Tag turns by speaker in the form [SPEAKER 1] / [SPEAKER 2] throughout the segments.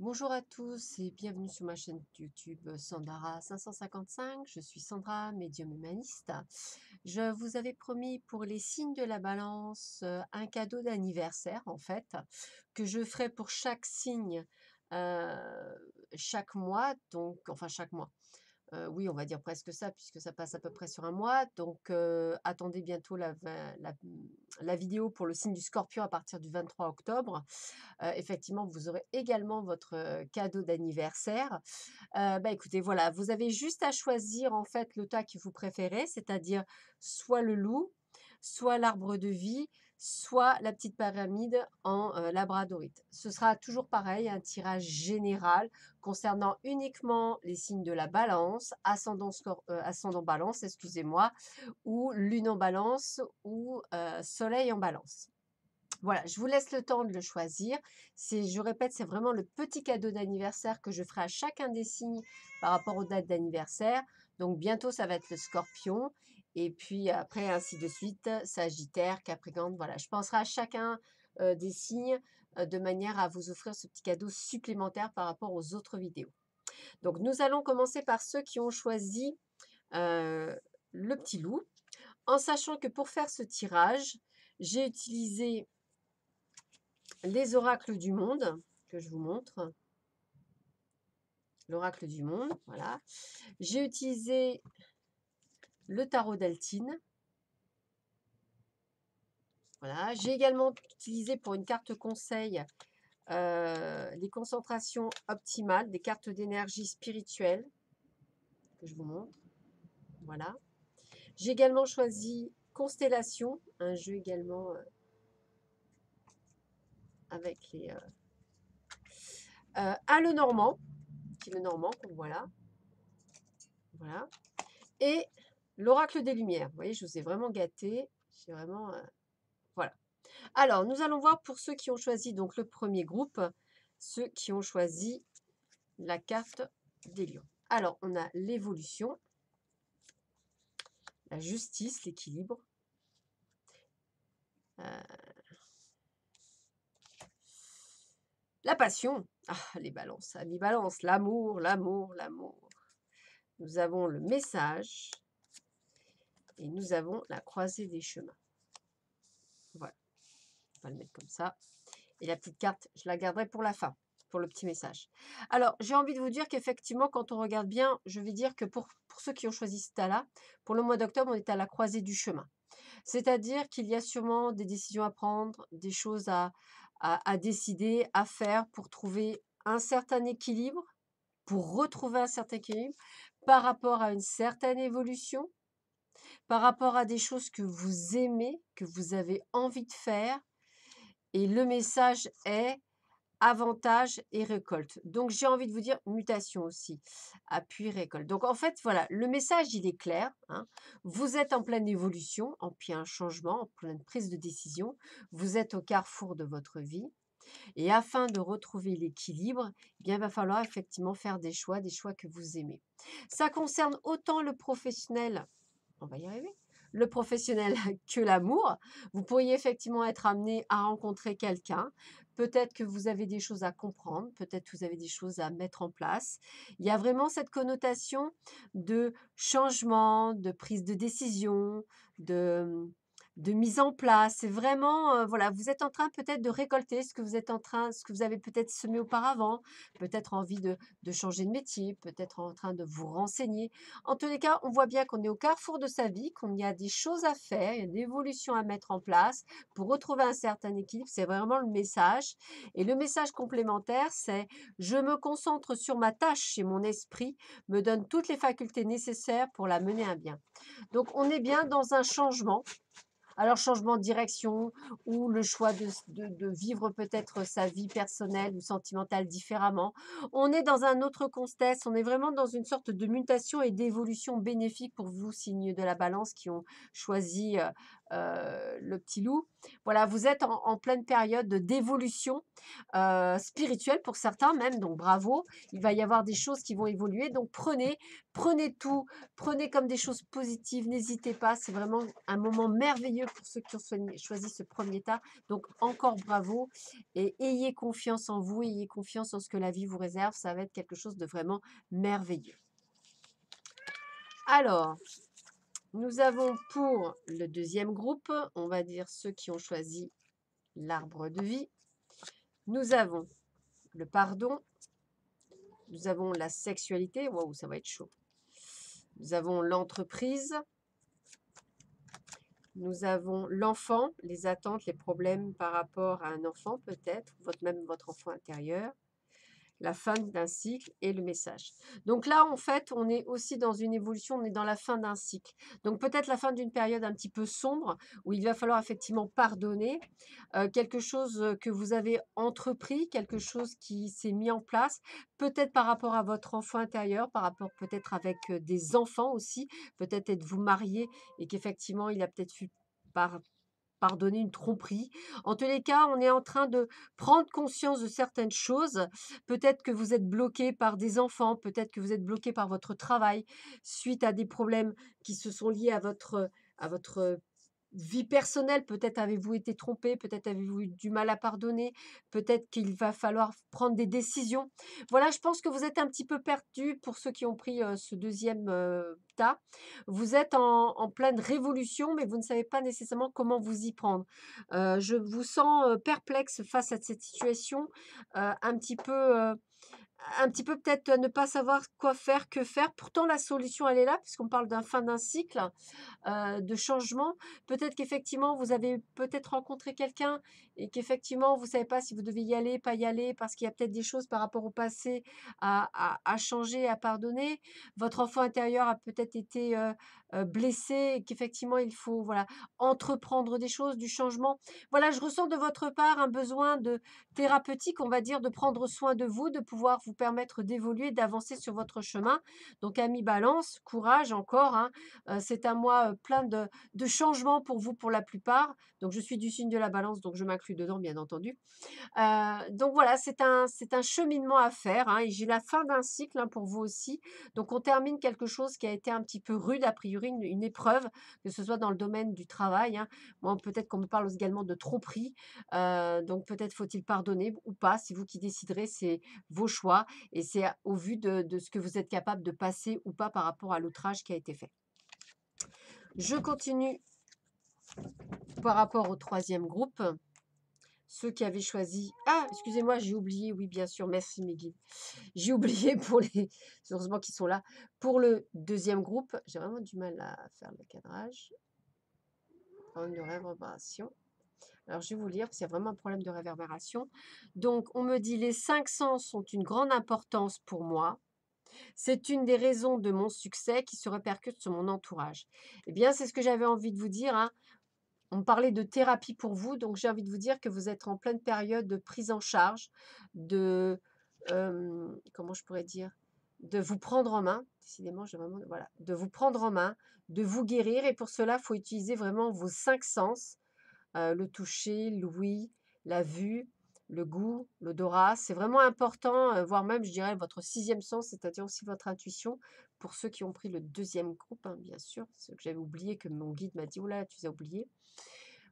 [SPEAKER 1] Bonjour à tous et bienvenue sur ma chaîne YouTube Sandara 555. Je suis Sandra, médium humaniste. Je vous avais promis pour les signes de la balance euh, un cadeau d'anniversaire en fait que je ferai pour chaque signe euh, chaque mois, donc enfin chaque mois oui, on va dire presque ça, puisque ça passe à peu près sur un mois. Donc, attendez bientôt la, la, vidéo pour le signe du scorpion à partir du 23 octobre. effectivement, vous aurez également votre cadeau d'anniversaire. bah, écoutez, voilà, vous avez juste à choisir en fait le tas que vous préférez, c'est-à-dire soit le loup, soit l'arbre de vie, soit la petite pyramide en labradorite. Ce sera toujours pareil, un tirage général concernant uniquement les signes de la balance, ascendant, ascendant balance, excusez-moi, ou lune en balance ou soleil en balance. Voilà, je vous laisse le temps de le choisir. Je répète, c'est vraiment le petit cadeau d'anniversaire que je ferai à chacun des signes par rapport aux dates d'anniversaire. Donc bientôt, ça va être le scorpion. Et puis après, ainsi de suite, Sagittaire, Capricorne, voilà. Je penserai à chacun des signes de manière à vous offrir ce petit cadeau supplémentaire par rapport aux autres vidéos. Donc nous allons commencer par ceux qui ont choisi le petit loup, en sachant que pour faire ce tirage, j'ai utilisé les oracles du monde, que je vous montre. L'oracle du monde, voilà. J'ai utilisé le tarot d'Altine. Voilà. J'ai également utilisé pour une carte conseil euh, les concentrations optimales, des cartes d'énergie spirituelle que je vous montre. Voilà. J'ai également choisi Constellation, un jeu également euh, avec les... Euh, euh le Normand, qui est le Normand, voilà. Voilà. Et L'oracle des Lumières. Vous voyez, je vous ai vraiment gâté. J'ai vraiment... Euh, voilà. Alors, nous allons voir pour ceux qui ont choisi donc le premier groupe, ceux qui ont choisi la carte des lions. Alors, on a l'évolution, la justice, l'équilibre, euh, la passion, ah, les balances, amis balance, l'amour, l'amour, l'amour. Nous avons le message, et nous avons la croisée des chemins. Voilà. On va le mettre comme ça. Et la petite carte, je la garderai pour la fin, pour le petit message. Alors, j'ai envie de vous dire qu'effectivement, quand on regarde bien, je vais dire que pour, ceux qui ont choisi ce tas-là, pour le mois d'octobre, on est à la croisée du chemin. C'est-à-dire qu'il y a sûrement des décisions à prendre, des choses à, à décider, à faire pour trouver un certain équilibre, pour retrouver un certain équilibre par rapport à une certaine évolution, par rapport à des choses que vous aimez, que vous avez envie de faire. Et le message est avantage et récolte. Donc, j'ai envie de vous dire mutation aussi, appui, récolte. Donc, en fait, voilà, le message, il est clair. Hein. Vous êtes en pleine évolution, en plein changement, en pleine prise de décision. Vous êtes au carrefour de votre vie. Et afin de retrouver l'équilibre, eh bien, il va falloir effectivement faire des choix, des choix que vous aimez. Ça concerne autant le professionnel on va y arriver, le professionnel que l'amour. Vous pourriez effectivement être amené à rencontrer quelqu'un. Peut-être que vous avez des choses à comprendre, peut-être que vous avez des choses à mettre en place. Il y a vraiment cette connotation de changement, de prise de décision, de, de mise en place. C'est vraiment, voilà, vous êtes en train peut-être de récolter ce que vous êtes en train, ce que vous avez peut-être semé auparavant, peut-être envie de, changer de métier, peut-être en train de vous renseigner. En tous les cas, on voit bien qu'on est au carrefour de sa vie, qu'on y a des choses à faire, il y des évolutions à mettre en place pour retrouver un certain équilibre. C'est vraiment le message. Et le message complémentaire, c'est je me concentre sur ma tâche et mon esprit me donne toutes les facultés nécessaires pour la mener à bien. Donc, on est bien dans un changement alors, changement de direction ou le choix de, vivre peut-être sa vie personnelle ou sentimentale différemment. On est dans un autre contexte, on est vraiment dans une sorte de mutation et d'évolution bénéfique pour vous, signes de la balance, qui ont choisi le petit loup. Voilà, vous êtes en, pleine période d'évolution spirituelle pour certains même, donc bravo. Il va y avoir des choses qui vont évoluer, donc prenez, prenez tout, prenez comme des choses positives, n'hésitez pas, c'est vraiment un moment merveilleux pour ceux qui ont choisi ce premier tas. Donc encore bravo et ayez confiance en vous, ayez confiance en ce que la vie vous réserve, ça va être quelque chose de vraiment merveilleux. Alors, nous avons pour le deuxième groupe, on va dire ceux qui ont choisi l'arbre de vie, nous avons le pardon, nous avons la sexualité, waouh, ça va être chaud. Nous avons l'entreprise, nous avons l'enfant, les attentes, les problèmes par rapport à un enfant peut-être, même votre enfant intérieur la fin d'un cycle et le message. Donc là, en fait, on est aussi dans une évolution, on est dans la fin d'un cycle. Donc peut-être la fin d'une période un petit peu sombre où il va falloir effectivement pardonner euh, quelque chose que vous avez entrepris, quelque chose qui s'est mis en place, peut-être par rapport à votre enfant intérieur, par rapport peut-être avec euh, des enfants aussi, peut-être êtes-vous marié et qu'effectivement il a peut-être eu par pardonner une tromperie. En tous les cas, on est en train de prendre conscience de certaines choses. Peut-être que vous êtes bloqué par des enfants, peut-être que vous êtes bloqué par votre travail suite à des problèmes qui se sont liés à votre, à votre vie personnelle, peut-être avez-vous été trompé, peut-être avez-vous eu du mal à pardonner, peut-être qu'il va falloir prendre des décisions. Voilà, je pense que vous êtes un petit peu perdu pour ceux qui ont pris ce deuxième tas. Vous êtes en, pleine révolution, mais vous ne savez pas nécessairement comment vous y prendre. je vous sens perplexe face à cette situation, un petit peu un petit peu peut-être ne pas savoir quoi faire, que faire. Pourtant, la solution, elle est là, puisqu'on parle d'un fin d'un cycle euh, de changement. Peut-être qu'effectivement, vous avez peut-être rencontré quelqu'un et qu'effectivement, vous ne savez pas si vous devez y aller, pas y aller, parce qu'il y a peut-être des choses par rapport au passé à, à, changer, à pardonner. Votre enfant intérieur a peut-être été euh, blessé et qu'effectivement, il faut voilà, entreprendre des choses, du changement. Voilà, je ressens de votre part un besoin de thérapeutique, on va dire, de prendre soin de vous, de pouvoir vous permettre d'évoluer, d'avancer sur votre chemin. Donc, ami balance, courage encore. Hein. c'est un mois plein de, de changements pour vous pour la plupart. Donc, je suis du signe de la balance, donc je m'inclus dedans, bien entendu. donc, voilà, c'est un, c'est un cheminement à faire. Hein, et j'ai la fin d'un cycle hein, pour vous aussi. Donc, on termine quelque chose qui a été un petit peu rude, a priori, une, épreuve, que ce soit dans le domaine du travail. Moi, peut-être qu'on me parle également de tromperie. donc, peut-être faut-il pardonner ou pas. C'est vous qui déciderez, c'est vos choix. Et c'est au vu de, de ce que vous êtes capable de passer ou pas par rapport à l'outrage qui a été fait. Je continue par rapport au troisième groupe. Ceux qui avaient choisi... Ah, excusez-moi, j'ai oublié. Oui, bien sûr. Merci, Miguel. J'ai oublié pour les... Heureusement qu'ils sont là. Pour le deuxième groupe, j'ai vraiment du mal à faire le cadrage. Problème de réverbération. Alors, je vais vous lire parce qu'il y a vraiment un problème de réverbération. Donc, on me dit les cinq sens sont une grande importance pour moi. C'est une des raisons de mon succès qui se répercute sur mon entourage. Eh bien, c'est ce que j'avais envie de vous dire. Hein. On parlait de thérapie pour vous, donc j'ai envie de vous dire que vous êtes en pleine période de prise en charge, de comment je pourrais dire, de vous prendre en main. Décidément, vraiment voilà, de vous prendre en main, de vous guérir, et pour cela, il faut utiliser vraiment vos cinq sens le toucher, l'ouïe, la vue, le goût, l'odorat. C'est vraiment important, voire même, je dirais, votre sixième sens, c'est-à-dire aussi votre intuition. Pour ceux qui ont pris le deuxième groupe, hein, bien sûr, ce que j'avais oublié, que mon guide m'a dit, oula, tu as oublié.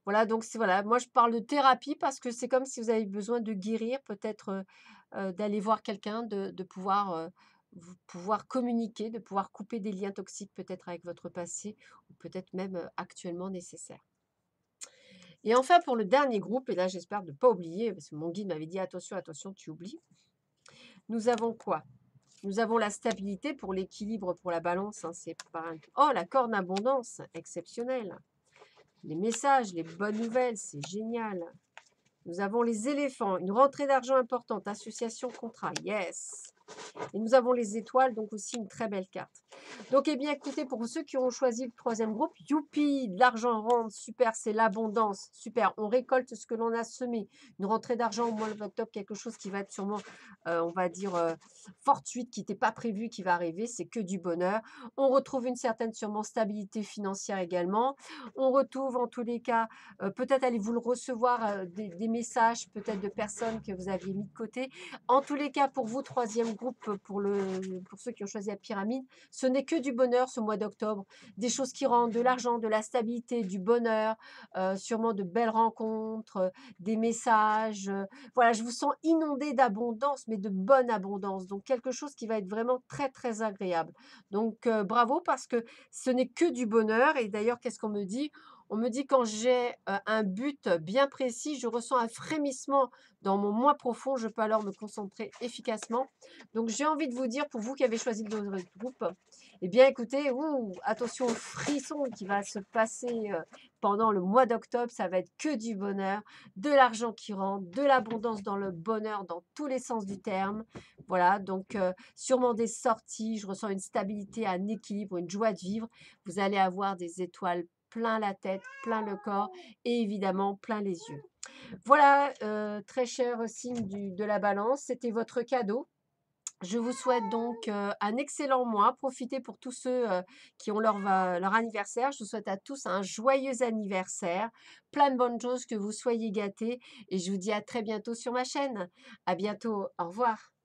[SPEAKER 1] Voilà, donc voilà, moi je parle de thérapie parce que c'est comme si vous avez besoin de guérir, peut-être d'aller voir quelqu'un, de, pouvoir, pouvoir communiquer, de pouvoir couper des liens toxiques peut-être avec votre passé ou peut-être même actuellement nécessaire. Et enfin, pour le dernier groupe, et là j'espère ne pas oublier, parce que mon guide m'avait dit attention, attention, tu oublies. Nous avons quoi? Nous avons la stabilité pour l'équilibre, pour la balance. Hein, Oh, la corne abondance, exceptionnel. Les messages, les bonnes nouvelles, c'est génial. Nous avons les éléphants, une rentrée d'argent importante, association, contrat, yes. Et nous avons les étoiles, donc aussi une très belle carte. Donc, eh bien, écoutez, pour ceux qui ont choisi le troisième groupe, youpi, l'argent rentre, super, c'est l'abondance, super. On récolte ce que l'on a semé. Une rentrée d'argent au mois d'octobre, quelque chose qui va être sûrement, euh, on va dire, euh, fortuite, qui n'était pas prévu, qui va arriver, c'est que du bonheur. On retrouve une certaine sûrement stabilité financière également. On retrouve en tous les cas, euh, peut-être allez-vous le recevoir, des, messages peut-être de personnes que vous aviez mis de côté. En tous les cas, pour vous, troisième groupe, pour, le, pour ceux qui ont choisi la pyramide, ce n'est que du bonheur ce mois d'octobre. Des choses qui rendent de l'argent, de la stabilité, du bonheur, euh, sûrement de belles rencontres, euh, des messages. Euh, voilà, je vous sens inondé d'abondance, mais de bonne abondance. Donc, quelque chose qui va être vraiment très, très agréable. Donc, bravo parce que ce n'est que du bonheur. Et d'ailleurs, qu'est-ce qu'on me dit? On me dit quand j'ai un but bien précis, je ressens un frémissement dans mon moi profond, je peux alors me concentrer efficacement. Donc j'ai envie de vous dire, pour vous qui avez choisi le groupe, eh bien écoutez, attention au frisson qui va se passer pendant le mois d'octobre, ça va être que du bonheur, de l'argent qui rentre, de l'abondance dans le bonheur dans tous les sens du terme. Voilà, donc sûrement des sorties, je ressens une stabilité, un équilibre, une joie de vivre. Vous allez avoir des étoiles plein la tête, plein le corps et évidemment plein les yeux. Voilà, euh, très cher signe de la balance, c'était votre cadeau. Je vous souhaite donc euh, un excellent mois. Profitez pour tous ceux euh, qui ont leur, leur anniversaire. Je vous souhaite à tous un joyeux anniversaire. Plein de bonnes choses, que vous soyez gâtés. Et je vous dis à très bientôt sur ma chaîne. À bientôt. Au revoir.